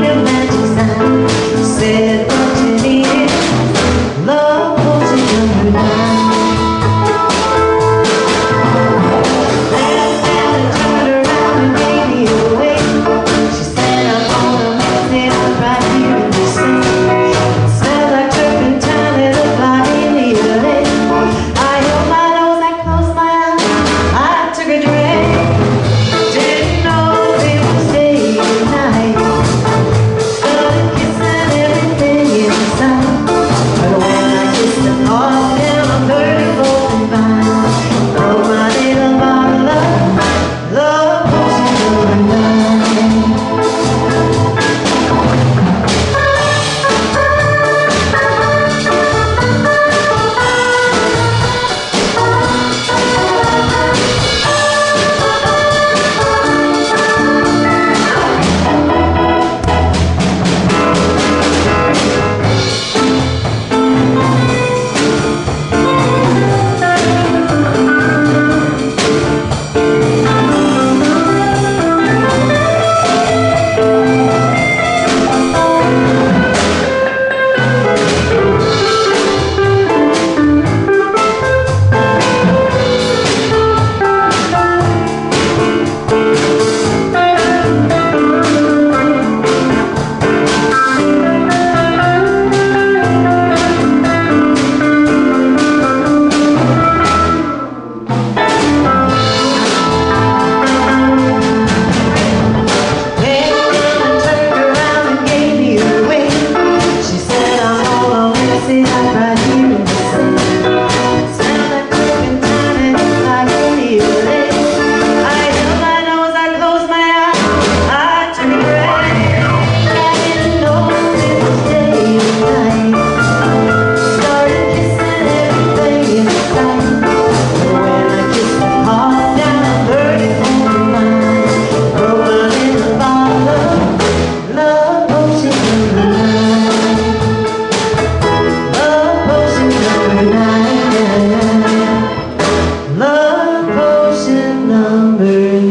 remember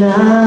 final.